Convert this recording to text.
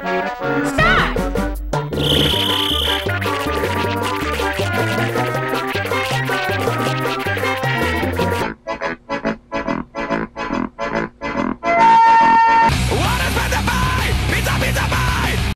Stop!